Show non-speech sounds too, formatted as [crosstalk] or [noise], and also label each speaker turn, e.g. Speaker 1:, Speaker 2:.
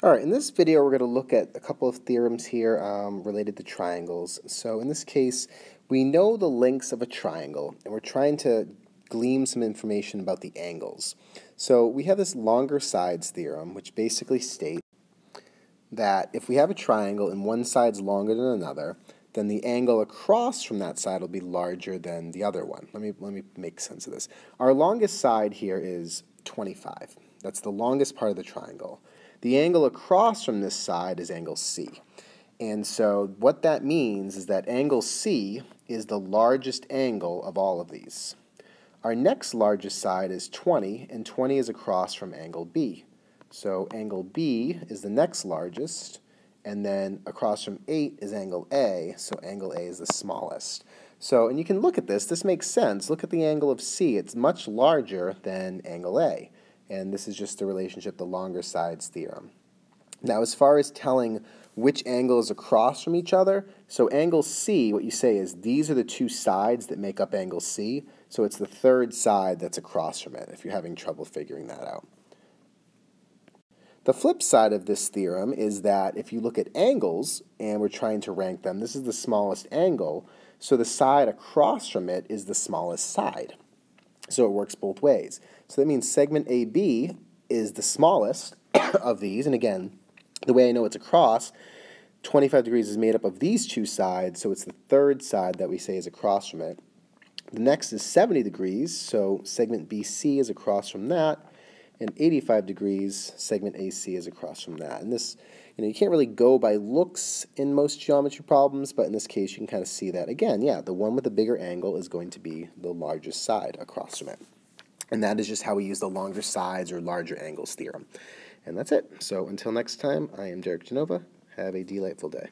Speaker 1: All right, in this video we're going to look at a couple of theorems here um, related to triangles. So in this case, we know the lengths of a triangle, and we're trying to glean some information about the angles. So we have this longer sides theorem, which basically states that if we have a triangle and one side's longer than another, then the angle across from that side will be larger than the other one. Let me, let me make sense of this. Our longest side here is 25. That's the longest part of the triangle. The angle across from this side is angle C. And so what that means is that angle C is the largest angle of all of these. Our next largest side is 20, and 20 is across from angle B. So angle B is the next largest, and then across from 8 is angle A, so angle A is the smallest. So, and you can look at this, this makes sense. Look at the angle of C, it's much larger than angle A and this is just the relationship, the longer sides theorem. Now, as far as telling which angle is across from each other, so angle C, what you say is these are the two sides that make up angle C, so it's the third side that's across from it, if you're having trouble figuring that out. The flip side of this theorem is that if you look at angles, and we're trying to rank them, this is the smallest angle, so the side across from it is the smallest side. So it works both ways. So that means segment AB is the smallest [coughs] of these. And again, the way I know it's across, 25 degrees is made up of these two sides, so it's the third side that we say is across from it. The next is 70 degrees, so segment BC is across from that, and 85 degrees, segment AC is across from that. And this, you know, you can't really go by looks in most geometry problems, but in this case you can kind of see that. Again, yeah, the one with the bigger angle is going to be the largest side across from it. And that is just how we use the longer sides or larger angles theorem. And that's it. So until next time, I am Derek Genova. Have a delightful day.